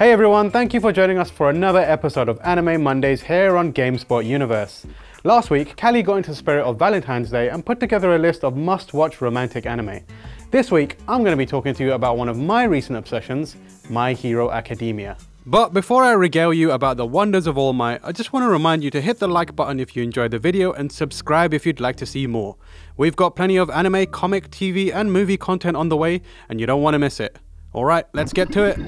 Hey everyone, thank you for joining us for another episode of Anime Mondays here on GameSpot Universe. Last week, Callie got into the spirit of Valentine's Day and put together a list of must-watch romantic anime. This week, I'm going to be talking to you about one of my recent obsessions, My Hero Academia. But before I regale you about the wonders of All Might, I just want to remind you to hit the like button if you enjoyed the video and subscribe if you'd like to see more. We've got plenty of anime, comic, TV and movie content on the way and you don't want to miss it. Alright, let's get to it.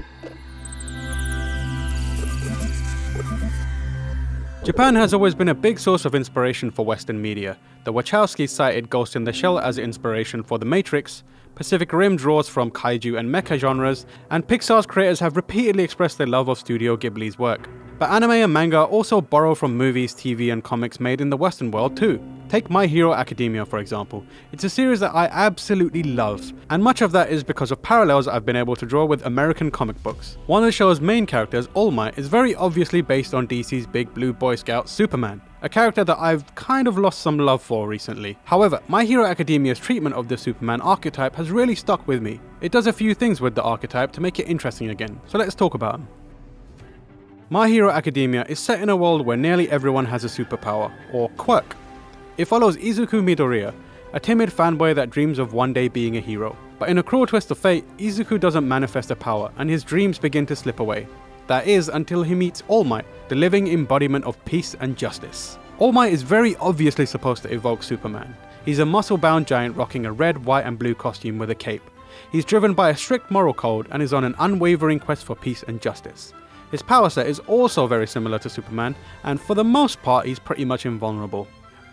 Japan has always been a big source of inspiration for Western media. The Wachowskis cited Ghost in the Shell as inspiration for The Matrix, Pacific Rim draws from kaiju and mecha genres, and Pixar's creators have repeatedly expressed their love of Studio Ghibli's work. But anime and manga also borrow from movies, TV, and comics made in the Western world too. Take My Hero Academia for example. It's a series that I absolutely love, and much of that is because of parallels I've been able to draw with American comic books. One of the show's main characters, All Might, is very obviously based on DC's big blue boy scout Superman a character that I've kind of lost some love for recently. However, My Hero Academia's treatment of the Superman archetype has really stuck with me. It does a few things with the archetype to make it interesting again, so let's talk about them. My Hero Academia is set in a world where nearly everyone has a superpower, or quirk. It follows Izuku Midoriya, a timid fanboy that dreams of one day being a hero. But in a cruel twist of fate, Izuku doesn't manifest a power and his dreams begin to slip away. That is until he meets All Might, the living embodiment of peace and justice. All Might is very obviously supposed to evoke Superman. He's a muscle bound giant rocking a red, white, and blue costume with a cape. He's driven by a strict moral code and is on an unwavering quest for peace and justice. His power set is also very similar to Superman, and for the most part, he's pretty much invulnerable.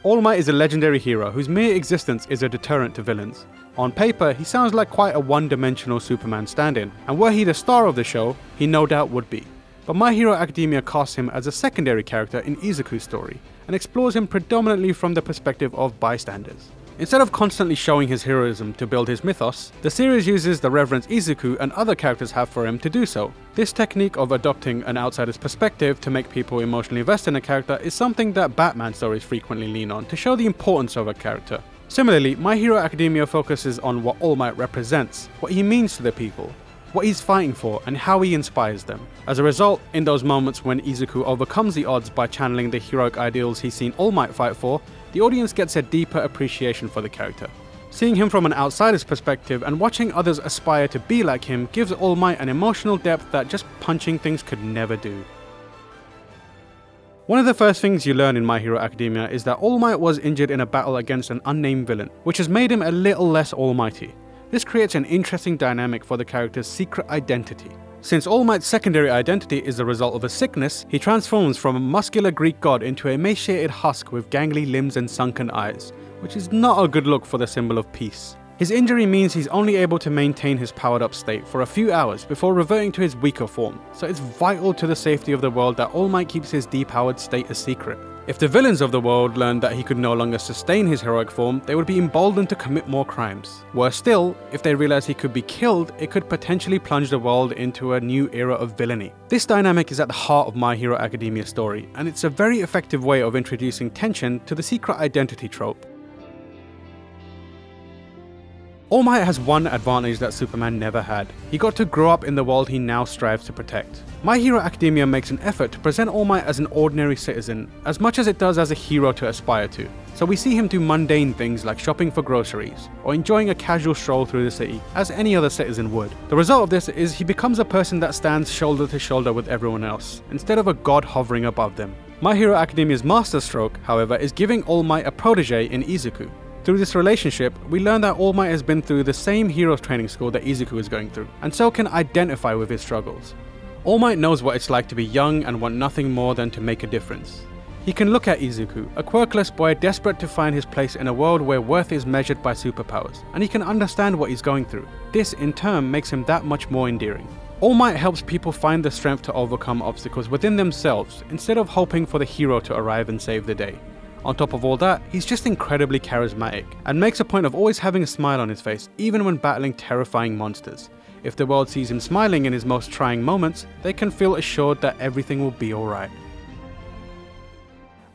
All Might is a legendary hero whose mere existence is a deterrent to villains. On paper, he sounds like quite a one-dimensional Superman stand-in, and were he the star of the show, he no doubt would be. But My Hero Academia casts him as a secondary character in Izuku's story, and explores him predominantly from the perspective of bystanders. Instead of constantly showing his heroism to build his mythos, the series uses the reverence Izuku and other characters have for him to do so. This technique of adopting an outsider's perspective to make people emotionally invest in a character is something that Batman stories frequently lean on to show the importance of a character. Similarly, My Hero Academia focuses on what All Might represents, what he means to the people, what he's fighting for, and how he inspires them. As a result, in those moments when Izuku overcomes the odds by channeling the heroic ideals he's seen All Might fight for, the audience gets a deeper appreciation for the character. Seeing him from an outsider's perspective and watching others aspire to be like him gives All Might an emotional depth that just punching things could never do. One of the first things you learn in My Hero Academia is that All Might was injured in a battle against an unnamed villain, which has made him a little less almighty. This creates an interesting dynamic for the character's secret identity. Since All Might's secondary identity is the result of a sickness, he transforms from a muscular Greek god into a emaciated husk with gangly limbs and sunken eyes, which is not a good look for the symbol of peace. His injury means he's only able to maintain his powered up state for a few hours before reverting to his weaker form, so it's vital to the safety of the world that All Might keeps his depowered state a secret. If the villains of the world learned that he could no longer sustain his heroic form, they would be emboldened to commit more crimes. Worse still, if they realized he could be killed, it could potentially plunge the world into a new era of villainy. This dynamic is at the heart of My Hero Academia story, and it's a very effective way of introducing tension to the secret identity trope. All Might has one advantage that Superman never had. He got to grow up in the world he now strives to protect. My Hero Academia makes an effort to present All Might as an ordinary citizen, as much as it does as a hero to aspire to. So we see him do mundane things like shopping for groceries, or enjoying a casual stroll through the city, as any other citizen would. The result of this is he becomes a person that stands shoulder to shoulder with everyone else, instead of a god hovering above them. My Hero Academia's masterstroke, however, is giving All Might a protege in Izuku, through this relationship, we learn that All Might has been through the same hero's training school that Izuku is going through, and so can identify with his struggles. All Might knows what it's like to be young and want nothing more than to make a difference. He can look at Izuku, a quirkless boy desperate to find his place in a world where worth is measured by superpowers, and he can understand what he's going through. This, in turn, makes him that much more endearing. All Might helps people find the strength to overcome obstacles within themselves instead of hoping for the hero to arrive and save the day. On top of all that, he's just incredibly charismatic, and makes a point of always having a smile on his face, even when battling terrifying monsters. If the world sees him smiling in his most trying moments, they can feel assured that everything will be alright.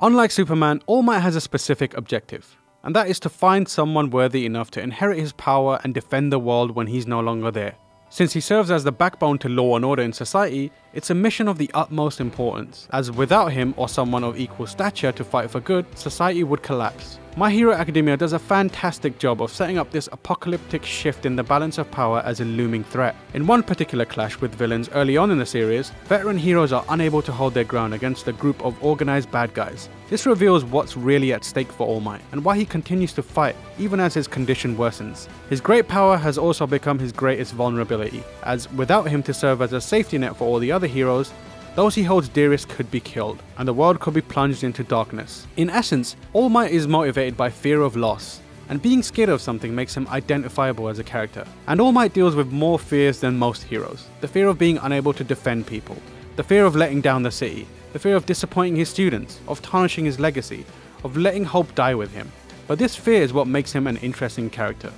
Unlike Superman, All Might has a specific objective, and that is to find someone worthy enough to inherit his power and defend the world when he's no longer there. Since he serves as the backbone to law and order in society, it's a mission of the utmost importance, as without him or someone of equal stature to fight for good, society would collapse. My Hero Academia does a fantastic job of setting up this apocalyptic shift in the balance of power as a looming threat. In one particular clash with villains early on in the series, veteran heroes are unable to hold their ground against a group of organized bad guys. This reveals what's really at stake for All Might, and why he continues to fight, even as his condition worsens. His great power has also become his greatest vulnerability, as without him to serve as a safety net for all the other heroes, those he holds dearest could be killed, and the world could be plunged into darkness. In essence, All Might is motivated by fear of loss, and being scared of something makes him identifiable as a character. And All Might deals with more fears than most heroes. The fear of being unable to defend people, the fear of letting down the city, the fear of disappointing his students, of tarnishing his legacy, of letting hope die with him. But this fear is what makes him an interesting character.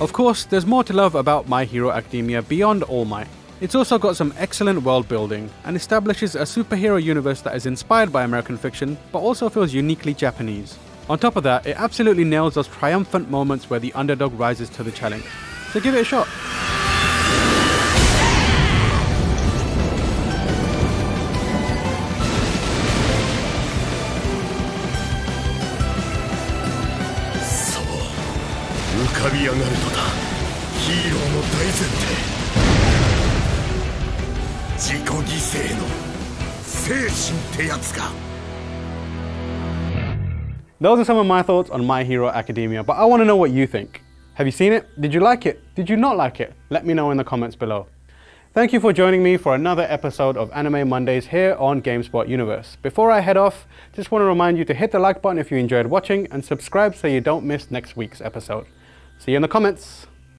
Of course, there's more to love about My Hero Academia beyond All Might, it's also got some excellent world building and establishes a superhero universe that is inspired by American fiction but also feels uniquely Japanese. On top of that, it absolutely nails those triumphant moments where the underdog rises to the challenge. So give it a shot. So, 浮かび上がるのだヒーローの大前提 自己犠牲の精神ってやつか Those are some of my thoughts on My Hero Academia, but I want to know what you think. Have you seen it? Did you like it? Did you not like it? Let me know in the comments below. Thank you for joining me for another episode of Anime Mondays here on GameSpot Universe. Before I head off, just want to remind you to hit the like button if you enjoyed watching and subscribe so you don't miss next week's episode. See you in the comments.